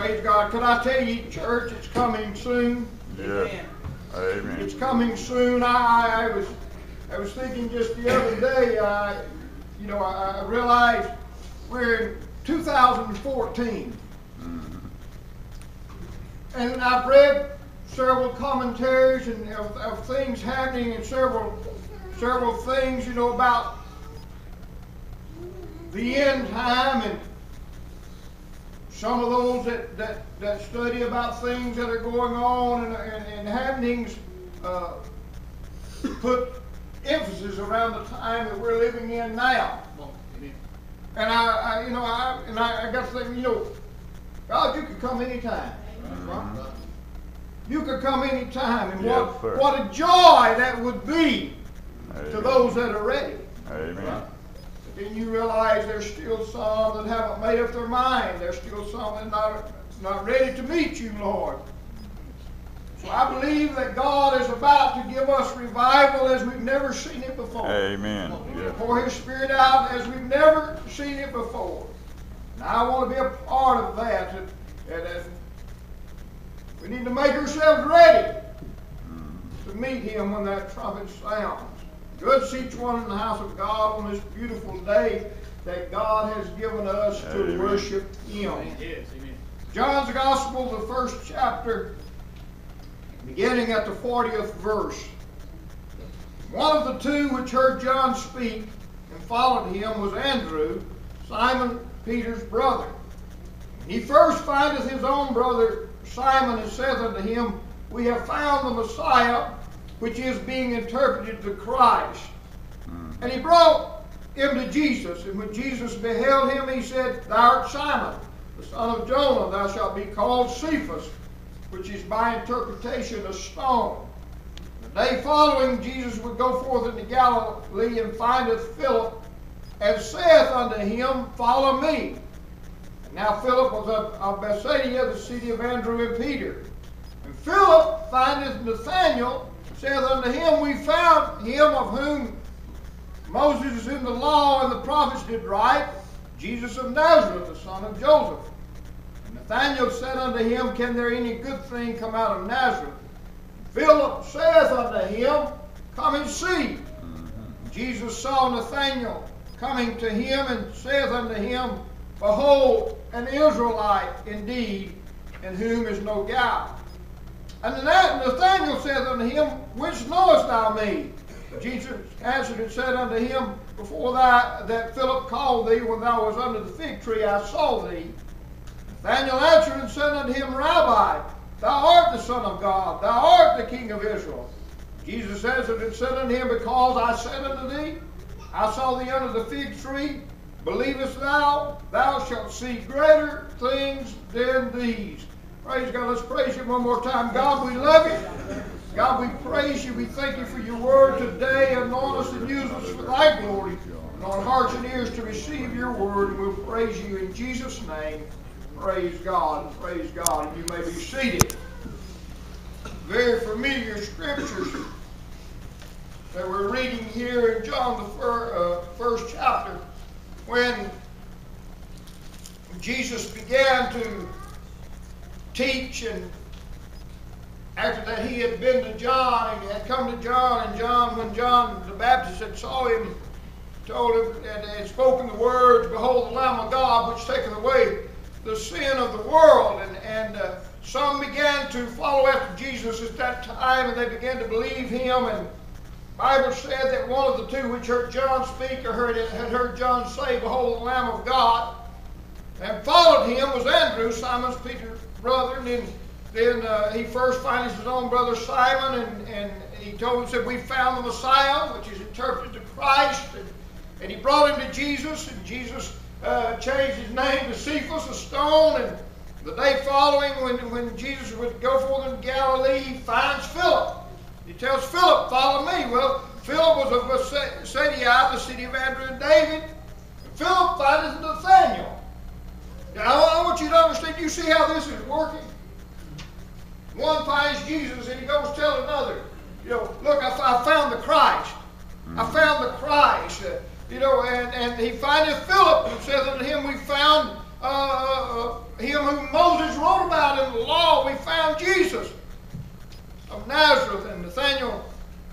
Praise God. Can I tell you, church, it's coming soon. Yeah. Amen. It's coming soon. I, I was I was thinking just the other day, uh, you know, I, I realized we're in 2014. And I've read several commentaries and of, of things happening and several several things, you know, about the end time and some of those that, that, that study about things that are going on and, and, and happenings uh, put emphasis around the time that we're living in now. And I, I you know, I and I, I got to think, you know, God, you could come anytime. You could come anytime, and Yes, what sir. what a joy that would be to those that are ready. Amen. Then you realize there's still some that haven't made up their mind. There's still some that not not ready to meet you, Lord. So I believe that God is about to give us revival as we've never seen it before. Amen. Yeah. Pour His Spirit out as we've never seen it before. And I want to be a part of that. And, and, and we need to make ourselves ready to meet Him when that trumpet sounds. Good to each one in the house of God on this beautiful day that God has given us to Amen. worship Him. Yes, amen. John's Gospel, the first chapter, beginning at the 40th verse. One of the two which heard John speak and followed him was Andrew, Simon Peter's brother. He first findeth his own brother Simon and saith unto him, We have found the Messiah, which is being interpreted to Christ. And he brought him to Jesus. And when Jesus beheld him, he said, Thou art Simon, the son of Jonah. Thou shalt be called Cephas, which is by interpretation a stone. The day following, Jesus would go forth into Galilee and findeth Philip, and saith unto him, Follow me. And now Philip was of, of Bethsaida, the city of Andrew and Peter. And Philip findeth Nathanael, saith unto him, We found him of whom Moses in the law and the prophets did write, Jesus of Nazareth, the son of Joseph. And Nathanael said unto him, Can there any good thing come out of Nazareth? Philip saith unto him, Come and see. Jesus saw Nathanael coming to him and saith unto him, Behold, an Israelite indeed, in whom is no guile. And Nathanael saith unto him, Which knowest thou me? Jesus answered and said unto him, Before thou, that Philip called thee, when thou was under the fig tree, I saw thee. Nathanael answered and said unto him, Rabbi, thou art the Son of God, thou art the King of Israel. Jesus answered and said unto him, Because I said unto thee, I saw thee under the fig tree, believest thou? Thou shalt see greater things than these. Praise God. Let's praise Him one more time. God, we love you. God, we praise you. We thank you for your word today. Anoint us and use us for thy glory. And on hearts and ears to receive your word. We'll praise you in Jesus' name. Praise God. Praise God. And you may be seated. Very familiar scriptures that we're reading here in John, the fir- uh, first chapter, when Jesus began to teach and after that he had been to John and had come to John and John when John the Baptist had saw him told him and had spoken the words behold the Lamb of God which taketh away the sin of the world. And and uh, some began to follow after Jesus at that time and they began to believe him. And Bible said that one of the two which heard John speak or heard had heard John say behold the Lamb of God and followed him was Andrew, Simon's Peter's brother. And then, then uh, he first finds his own brother Simon, and, and he told him, said, We found the Messiah, which is interpreted to Christ. And, and he brought him to Jesus, and Jesus uh, changed his name to Cephas, a stone. And the day following, when, when Jesus would go forth in Galilee, he finds Philip. He tells Philip, Follow me. Well, Philip was of Bethsaida, the city of Andrew and David. Philip finds Nathanael. Now, I want you to understand, you see how this is working? One finds Jesus and he goes tell another, you know, look, I, I found the Christ. I found the Christ. Uh, you know, and, and he findeth Philip and saith unto him, We found uh, uh, him whom Moses wrote about in the law. We found Jesus of Nazareth. And Nathaniel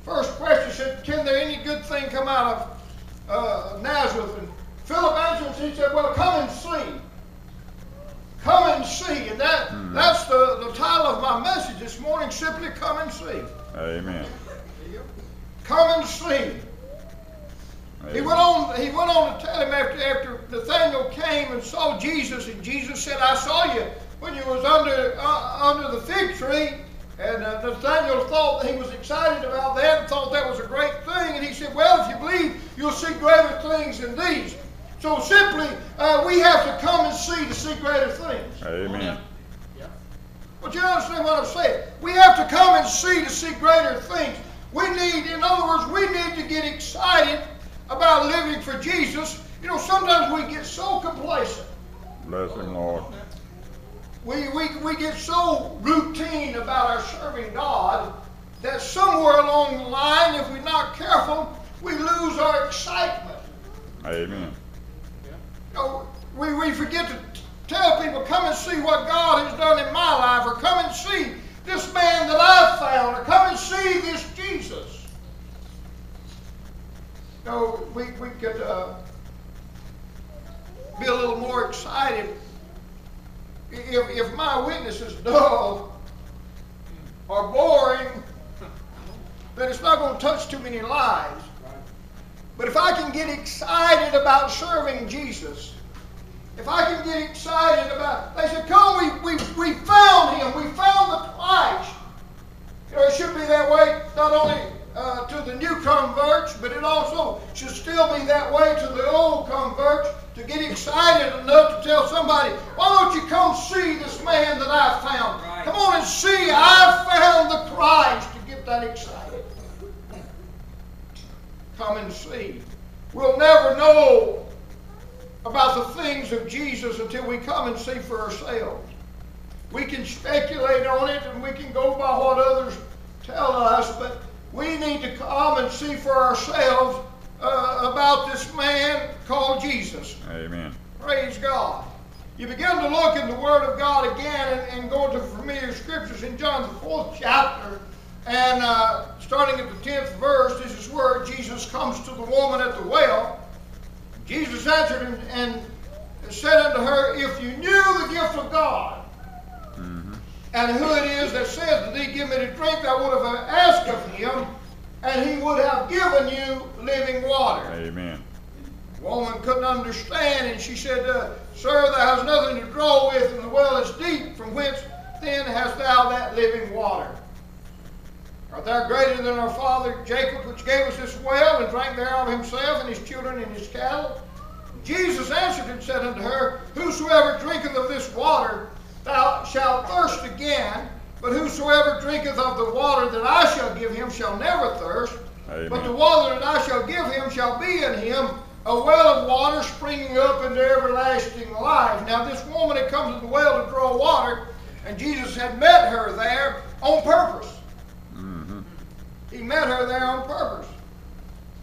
first question said, Can there any good thing come out of uh, Nazareth? And Philip answered, and he said, Well, come and see. Come and see. And that, that's the, the title of my message this morning, simply come and see. Amen. Come and see. He went on. He went on to tell him after after Nathaniel came and saw Jesus, and Jesus said, "I saw you when you was under uh, under the fig tree." And uh, Nathaniel thought he was excited about that and thought that was a great thing. And he said, "Well, if you believe, you'll see greater things than these." So simply, uh, we have to come and see to see greater things. Amen. But you understand what I'm saying? We have to come and see to see greater things. We need, in other words, we need to get excited about living for Jesus. You know, sometimes we get so complacent. Bless him, Lord. We, we, we get so routine about our serving God that somewhere along the line, if we're not careful, we lose our excitement. Amen. We, we forget to tell people, come and see what God has done in my life, or come and see this man that I found, or come and see this Jesus. Know, we, we could uh, be a little more excited if, if my witness is dull or boring, then it's not going to touch too many lives. But if I can get excited about serving Jesus, if I can get excited about, they said, come, we, we, we found him, we found the Christ. You know, it should be that way not only uh, to the new converts, but it also should still be that way to the old converts to get excited enough to tell somebody, why don't you come see this man that I found? Right. Come on and see, I found the Christ to get that excited. Come and see. We'll never know about the things of Jesus until we come and see for ourselves. We can speculate on it and we can go by what others tell us, but we need to come and see for ourselves uh, about this man called Jesus. Amen. Praise God. You begin to look in the Word of God again and, and go to familiar scriptures in John the fourth chapter, and uh, starting at the tenth verse, this is where Jesus comes to the woman at the well. Jesus answered and, and said unto her, If you knew the gift of God, and who it is that says to thee, Give me to drink, thou would have asked of him, and he would have given you living water. Amen. The woman couldn't understand, and she said, uh, Sir, thou hast nothing to draw with, and the well is deep. From whence then hast thou that living water? Art thou greater than our father Jacob, which gave us this well, and drank thereof himself, and his children, and his cattle? Jesus answered and said unto her, Whosoever drinketh of this water, thou shalt thirst again. But whosoever drinketh of the water that I shall give him shall never thirst. Amen. But the water that I shall give him shall be in him a well of water springing up into everlasting life. Now, this woman had come to the well to draw water, and Jesus had met her there on purpose. He met her there on purpose.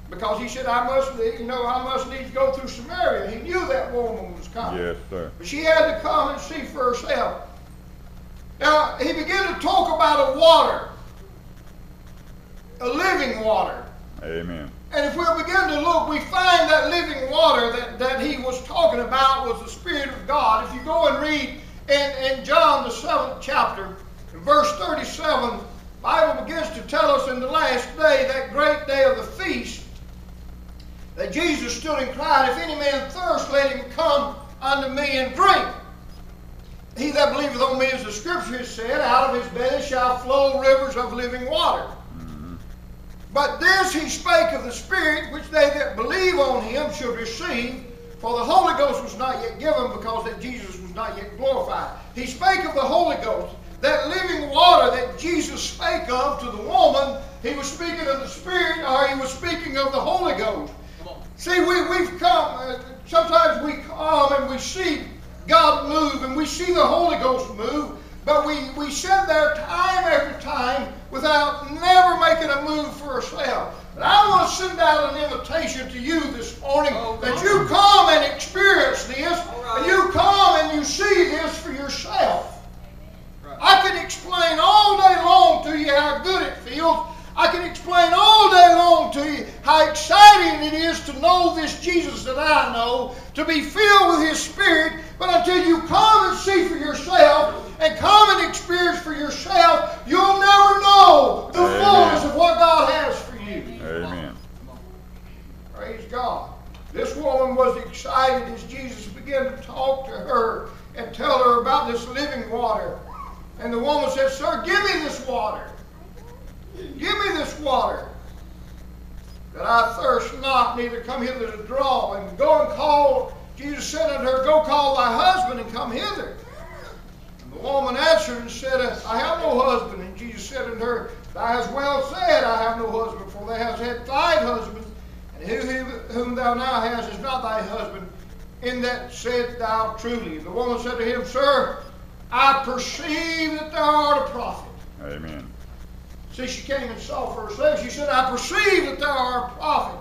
Because he said, I must, you know, I must need to go through Samaria. He knew that woman was coming. Yes, sir. But she had to come and see for herself. Now, he began to talk about a water, a living water. Amen. And if we begin to look, we find that living water that, that he was talking about was the Spirit of God. If you go and read in, in John, the seventh chapter, in verse 37, the Bible begins to tell us in the last day, that great day of the feast, that Jesus stood and cried, If any man thirst, let him come unto me and drink. He that believeth on me, as the scripture has said, out of his belly shall flow rivers of living water. But this he spake of the Spirit, which they that believe on him should receive. For the Holy Ghost was not yet given, because that Jesus was not yet glorified. He spake of the Holy Ghost, that living water that Jesus spake of to the woman. He was speaking of the Spirit, or he was speaking of the Holy Ghost. See, we, we've come, uh, sometimes we come and we see God move and we see the Holy Ghost move, but we, we sit there time after time without never making a move for ourselves. But I want to send out an invitation to you this morning Oh, that you come and experience this, All right. and you come and you see this for yourself. Right. I can explain angels. I can explain all day long to you how exciting it is to know this Jesus that I know, to be filled with His Spirit. But until you come and see for yourself and come and experience for yourself, you'll never know the Amen. fullness of what God has for you. Amen. Praise God. This woman was excited as Jesus began to talk to her and tell her about this living water. And the woman said, Sir, give me this water. Give me this water. That I thirst not, neither come hither to draw. And go and call, Jesus said unto her, Go call thy husband and come hither. And the woman answered and said, I have no husband. And Jesus said unto her, Thou hast well said, I have no husband, for thou hast had five husbands, and he whom thou now hast is not thy husband. In that said thou truly. The woman said to him, Sir, I perceive that thou art a prophet. Amen. See, she came and saw for herself. She said, I perceive that thou art a prophet.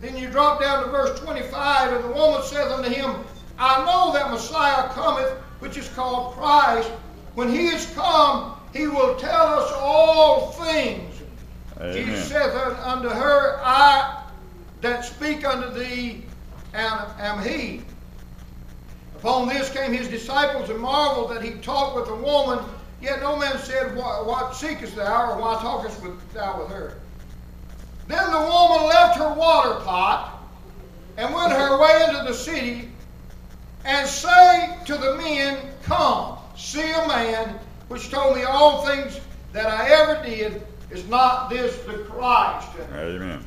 Then you drop down to verse 25, and the woman saith unto him, I know that Messiah cometh, which is called Christ. When he is come, he will tell us all things. Jesus Amen. saith unto her, I that speak unto thee am, am he. Upon this came his disciples and marveled that he talked with a woman, yet no man said, What, what seekest thou, or why talkest with, thou with her? Then the woman left her water pot and went her way into the city and say to the men, Come, see a man which told me all things that I ever did. Is not this the Christ? Amen.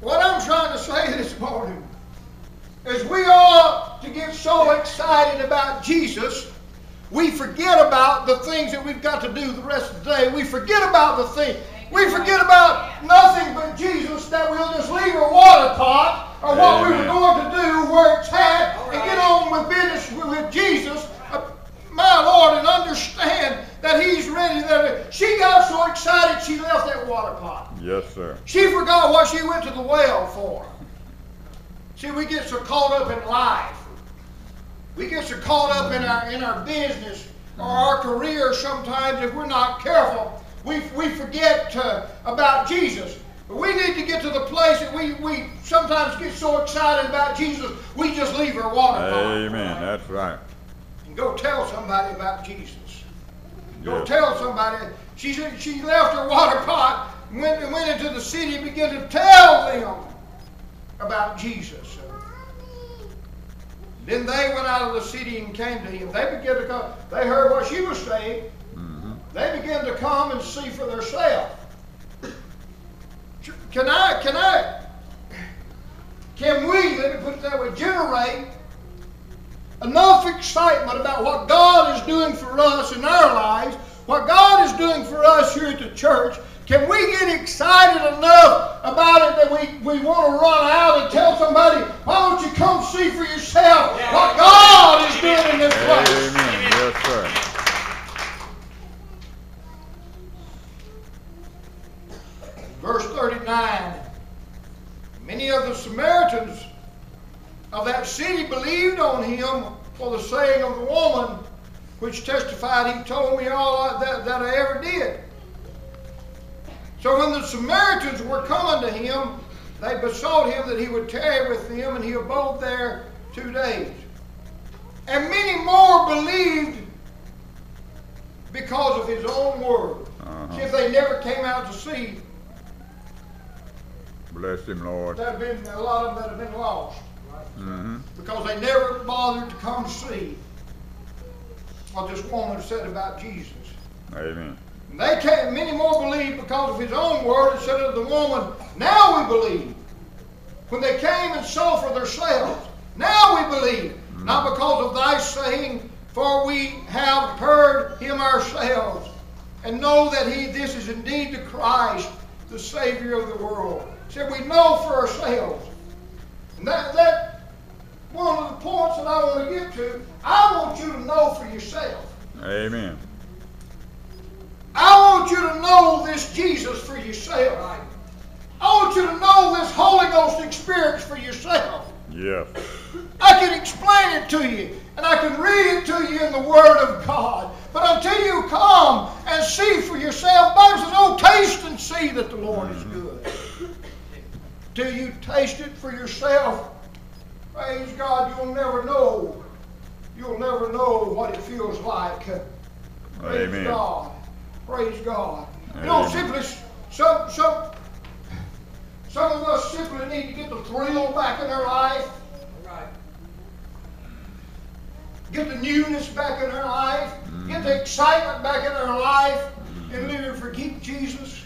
What I'm trying to say this morning is we ought to get so excited about Jesus, we forget about the things that we've got to do the rest of the day. We forget about the thing. We forget about nothing but Jesus that we'll just leave a water pot or what we were going to do where it's at and get on with business with with Jesus. Uh, My Lord, and understand that He's ready. That she got so excited she left that water pot. Yes, sir. She forgot what she went to the well for. See, we get so caught up in life. We get so caught up in our in our business or our career sometimes if we're not careful. We, we forget uh, about Jesus. But we need to get to the place that we, we sometimes get so excited about Jesus, we just leave our water pot Amen. That's right. and go tell somebody about Jesus. Go Yes. tell somebody. She said she left her water pot, went went into the city, and began to tell them about Jesus. Then they went out of the city and came to him. They began to come. They heard what she was saying. hmm They began to come and see for themselves. Can I? Can I? Can we? Let me put it that way. Generate enough excitement about what God is doing for us in our lives, what God is doing for us here at the church. Can we get excited enough about it that we, we want to run out and tell somebody, why don't you come see for yourself what God is doing in this place? Amen. Yes, sir. Verse 39 Many of the Samaritans of that city believed on him for the saying of the woman, which testified, He told me all that, that I ever did. So when the Samaritans were coming to him, they besought him that he would tarry with them, and he abode there two days. And many more believed because of his own word. Uh-huh. See, if they never came out to see, Bless him, Lord. There'd been a lot of them that have been lost hmm because they never bothered to come see what this woman said about Jesus. Amen. And they came, many more believed because of his own word and said to the woman, Now we believe. When they came and saw for themselves, now we believe. Not because of thy saying, for we have heard him ourselves, and know that he this is indeed the Christ, the Savior of the world. Said we know for ourselves. And that, that one of the points that I want to get to, I want you to know for yourself. Amen. I want you to know this Jesus for yourself. I want you to know this Holy Ghost experience for yourself. Yeah. I can explain it to you, and I can read it to you in the Word of God. But until you come and see for yourself. Bible says, oh, taste and see that the Lord is mm-hmm. good. Till you taste it for yourself, praise God, you'll never know. You'll never know what it feels like. Praise Amen. God. Praise God. You know, simply, some, some, some of us simply need to get the thrill back in our life. Right. Get the newness back in our life. Get the excitement back in our life. And live and forget Jesus.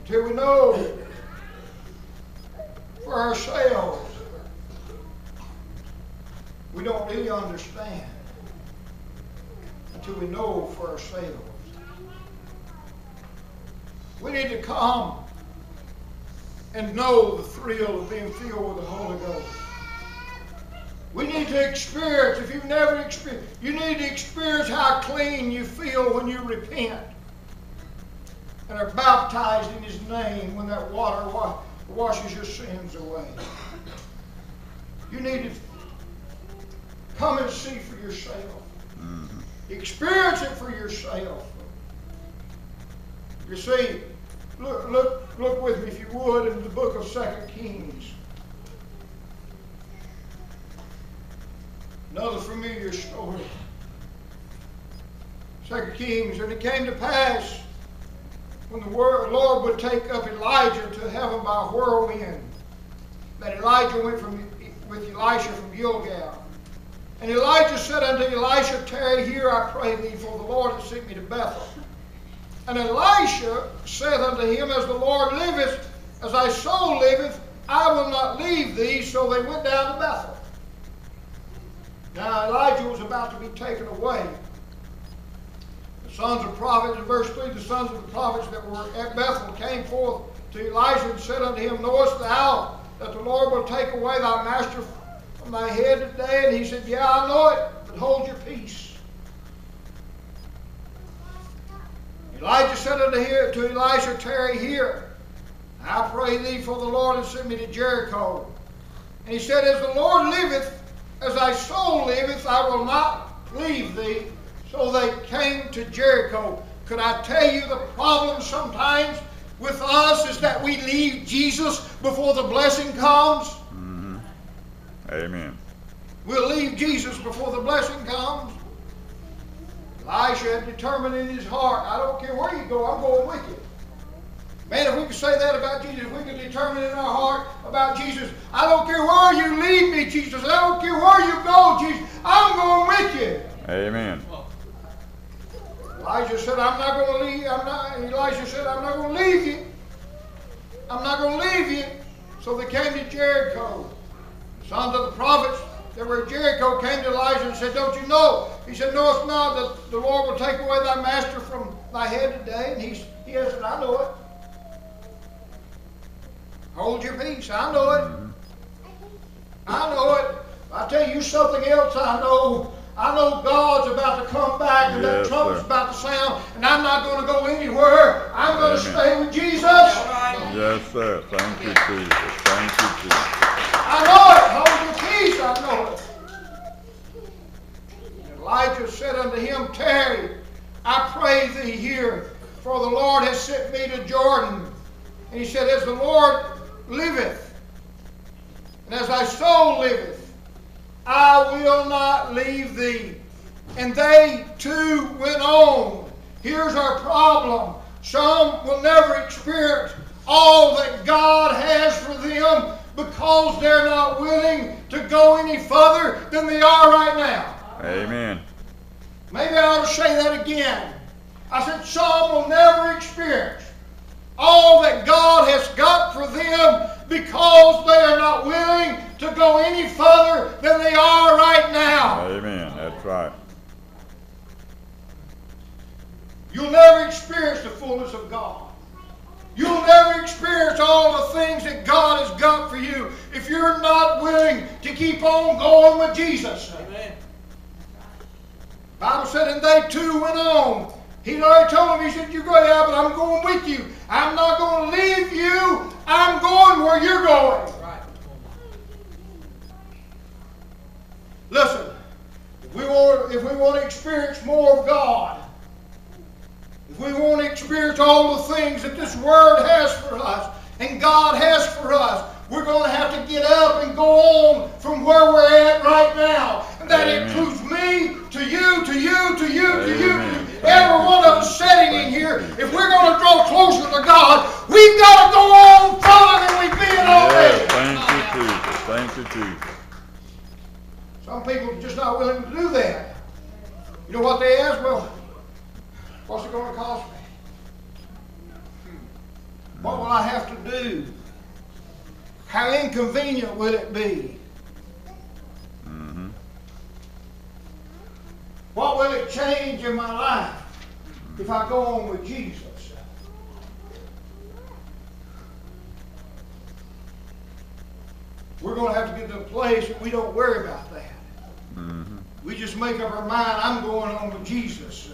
Until we know for ourselves. We don't really understand until we know for ourselves. We need to come and know the thrill of being filled with the Holy Ghost. We need to experience, if you've never experienced, you need to experience how clean you feel when you repent and are baptized in His name when that water wa- washes your sins away. You need to come and see for yourself. Mm-hmm. Experience it for yourself. You see, look, look, look with me, if you would, in the book of Second Kings. Another familiar story. Second Kings, and it came to pass when the Lord would take up Elijah to heaven by whirlwind, that Elijah went from with Elisha from Gilgal. And Elijah said unto Elisha, Tarry here, I pray thee, for the Lord hath sent me to Bethel. And Elisha said unto him, As the Lord liveth, as thy soul liveth, I will not leave thee. So they went down to Bethel. Now Elijah was about to be taken away. Sons of prophets, in verse 3, the sons of the prophets that were at Bethel came forth to Elijah and said unto him, Knowest thou that the Lord will take away thy master from thy head today? And he said, Yeah, I know it, but hold your peace. Elijah said unto him, to Elisha, Tarry here. I pray thee, for the Lord has send me to Jericho. And he said, As the Lord liveth, as thy soul liveth, I will not leave thee. So they came to Jericho. Could I tell you the problem sometimes with us is that we leave Jesus before the blessing comes? Mm-hmm. Amen. We'll leave Jesus before the blessing comes. Elisha had determined in his heart, I don't care where you go, I'm going with you. Man, if we could say that about Jesus, if we could determine in our heart about Jesus, I don't care where you lead me, Jesus. I don't care where you go, Jesus. I'm going with you. Amen. Elijah said, I'm not going to leave. I'm not. Elisha said, I'm not going to leave you. I'm not going to leave you. So they came to Jericho. The sons of the prophets that were at Jericho came to Elijah and said, Don't you know? He said, No, it's not that the Lord will take away thy master from thy head today. And he, he answered, I know it. Hold your peace. I know it. Mm-hmm. I know it. I tell you something else I know. I know God's about to come back and that trumpet's sir. about to sound, and I'm not going to go anywhere. I'm going to stay with Jesus. Yes, sir. Thank you, Jesus. Thank you, Jesus. I know it. Hold your peace. I know it. And Elijah said unto him, Tarry, I pray thee here, for the Lord has sent me to Jordan. And he said, As the Lord liveth, and as thy soul liveth, I will not leave thee. And they too went on. Here's our problem. Some will never experience all that God has for them because they're not willing to go any further than they are right now. Amen. Maybe I ought to say that again. I said some will never experience all that God has got for them because they are not willing to go any further than they are right now. Amen. That's right. You'll never experience the fullness of God. You'll never experience all the things that God has got for you if you're not willing to keep on going with Jesus. Amen. Bible said, and they too went on. He already told him, he said, you go, yeah, but I'm going with you. I'm not going to leave you. I'm going where you're going. Right. Listen, if we want, if we want to experience more of God, if we want to experience all the things that this Word has for us and God has for us, we're going to have to get up and go on from where we're at right now. And that Amen. includes me, to you, to you, to you, to you, Amen. to every one of us sitting in here. If we're going to draw closer to God, we've got to go on further than we've been already. Yes, thank you, Jesus. Thank you, Jesus. Some people are just not willing to do that. You know what they ask? Well, what's it going to cost me? What will I have to do? How inconvenient will it be? Mm-hmm. What will it change in my life if I go on with Jesus? We're going to have to get to a place that we don't worry about that. Mm-hmm. We just make up our mind, I'm going on with Jesus.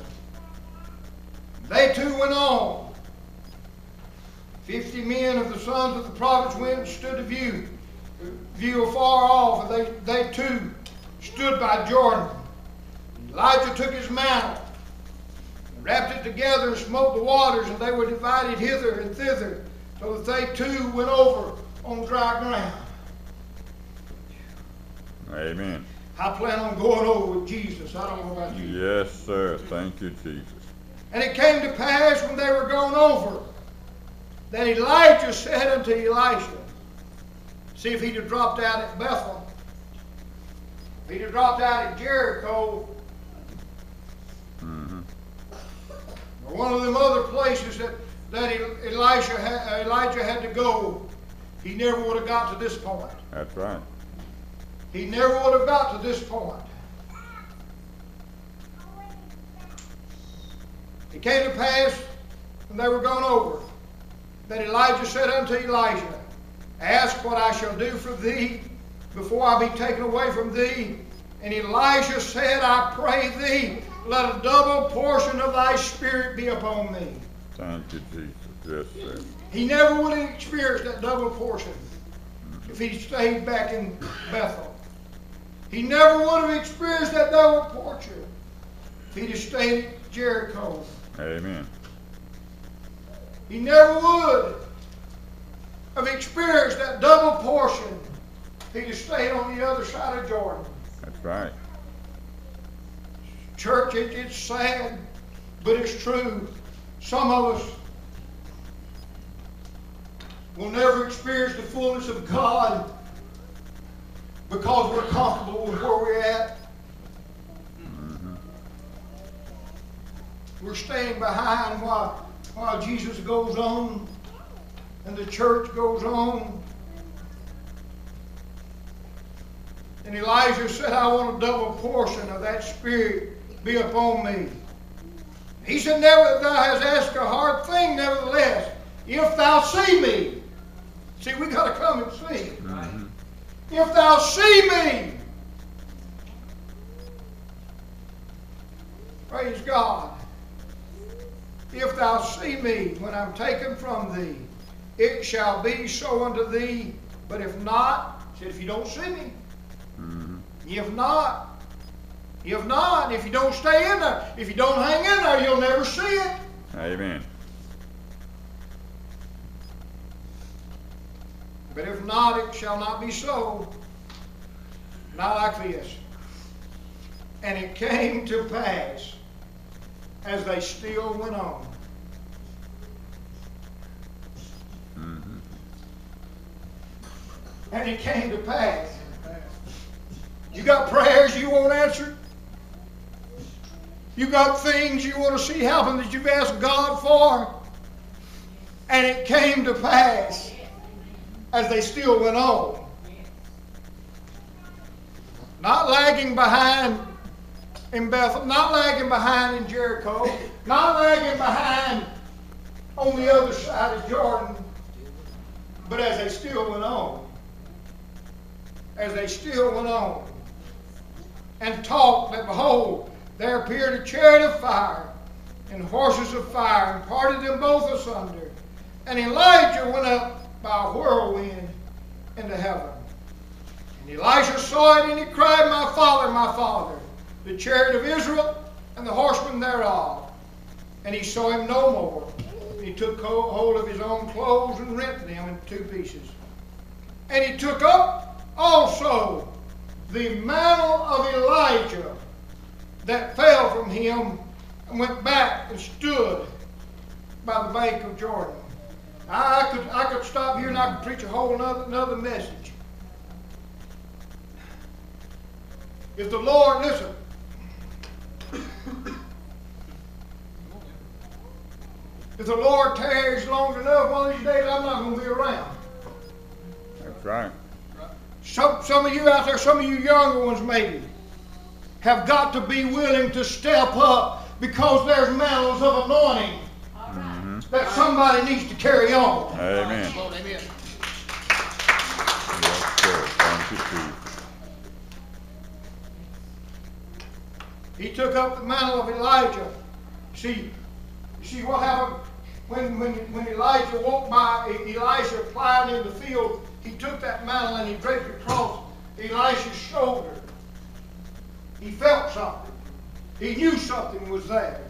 They too went on. Fifty men of the sons of the prophets went and stood to view, view afar off, and they, they too stood by Jordan. Elijah took his mantle, and wrapped it together, and smote the waters, and they were divided hither and thither, so that they too went over on dry ground. Amen. I plan on going over with Jesus. I don't know about you. Yes, sir. Thank you, Jesus. And it came to pass when they were going over that Elijah said unto Elisha, See if he'd have dropped out at Bethel, if he'd have dropped out at Jericho, or one of them other places that, that Elisha ha- Elijah had to go, he never would have got to this point. That's right. He never would have got to this point. It came to pass when they were gone over that Elijah said unto Elijah, Ask what I shall do for thee before I be taken away from thee. And Elijah said, I pray thee, let a double portion of thy spirit be upon me. Thank you, Jesus. Yes, sir. He never would have experienced that double portion if he'd stayed back in Bethel. He never would have experienced that double portion if he'd have stayed at Jericho. Amen. He never would have experienced that double portion if he'd have stayed on the other side of Jordan. That's right. Church, it, it's sad, but it's true. Some of us will never experience the fullness of God because we're comfortable with where we're at. We're staying behind while, while Jesus goes on and the church goes on. And Elijah said, I want a double portion of that spirit be upon me. He said, Never thou hast asked a hard thing, nevertheless, if thou see me. See, we gotta come and see. If thou see me. Praise God. If thou see me when I'm taken from thee, it shall be so unto thee. But if not, he said, if you don't see me, Mm-hmm. if not, if not, if you don't stay in there, if you don't hang in there, you'll never see it. Amen. But if not, it shall not be so. Not like this. And it came to pass as they still went on. Mm-hmm. And it came to pass. You got prayers you won't answered? You got things you want to see happen that you've asked God for? And it came to pass as they still went on. Not lagging behind in Bethel, not lagging behind in Jericho, not lagging behind on the other side of Jordan, but as they still went on as they still went on and talked that behold, there appeared a chariot of fire and horses of fire and parted them both asunder. And Elijah went up by a whirlwind into heaven. And Elijah saw it and he cried, My father, my father, the chariot of Israel and the horsemen thereof. And he saw him no more. He took hold of his own clothes and rent them in two pieces. And he took up also the mantle of Elijah that fell from him and went back and stood by the bank of Jordan. I, could I could stop here and I could preach a whole another, another message. If the Lord, listen, if the Lord tarries long enough, one of these days I'm not going to be around. That's right. Some, some of you out there, some of you younger ones maybe, have got to be willing to step up because there's mantles of anointing mm-hmm. that somebody needs to carry on. Amen. Come amen. Yes, sir. Thank you, Jesus. He took up the mantle of Elijah. See, see what happened when, when, when Elijah walked by E- Elisha plowing in the field, he took that mantle and he draped it across Elisha's shoulder. He felt something. He knew something was there.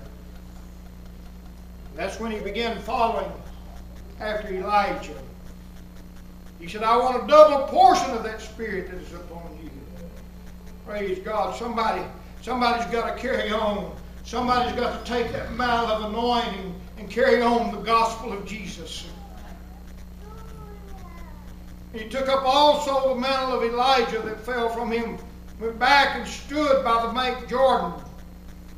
That's when he began following after Elijah. He said, I want a double portion of that spirit that is upon you. Praise God. Somebody, somebody's got to carry on. Somebody's got to take that mantle of anointing and carry on the gospel of Jesus. He took up also the mantle of Elijah that fell from him, went back and stood by the bank Jordan.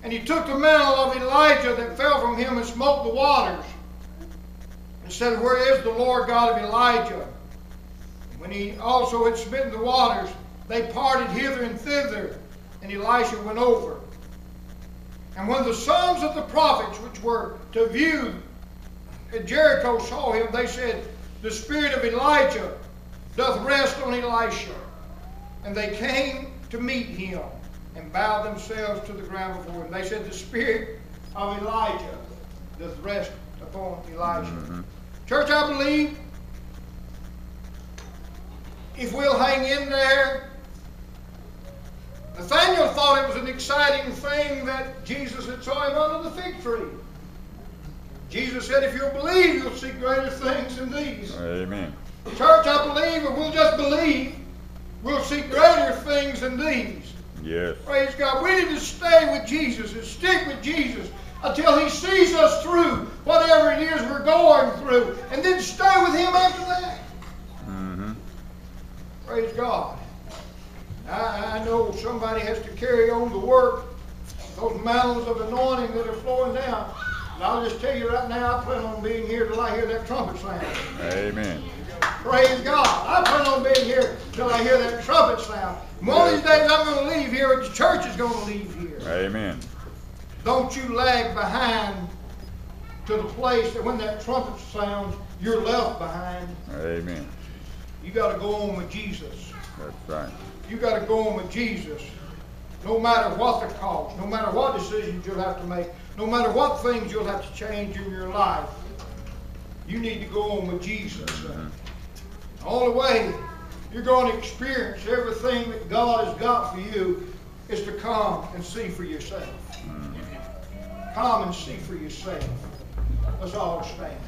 And he took the mantle of Elijah that fell from him and smote the waters. And said, Where is the Lord God of Elijah? When he also had smitten the waters, they parted hither and thither, and Elisha went over. And when the sons of the prophets which were to view at Jericho saw him, they said, The spirit of Elijah doth rest on Elisha. And they came to meet him and bowed themselves to the ground before him. They said, The spirit of Elijah doth rest upon Elijah. Mm-hmm. Church, I believe if we'll hang in there. Nathaniel thought it was an exciting thing that Jesus had saw him under the fig tree. Jesus said, if you'll believe, you'll see greater things than these. Amen. Church, I believe, if we'll just believe, we'll see greater things than these. Yes. Praise God. We need to stay with Jesus and stick with Jesus until He sees us through whatever it is we're going through, and then stay with Him after that. Mm-hmm. Praise God. I, I know somebody has to carry on the work, those mantles of anointing that are flowing down. And I'll just tell you right now, I plan on being here till I hear that trumpet sound. Amen. Praise God. I plan on being here till I hear that trumpet sound. One of these days I'm going to leave here, and the church is going to leave here. Amen. Don't you lag behind to the place that when that trumpet sounds, you're left behind. Amen. You got to go on with Jesus. That's right. You got to go on with Jesus. No matter what the cost, no matter what decisions you'll have to make, no matter what things you'll have to change in your life, you need to go on with Jesus. Mm-hmm. All the way you're going to experience everything that God has got for you is to come and see for yourself. Mm-hmm. Come and see for yourself. Let's all stand.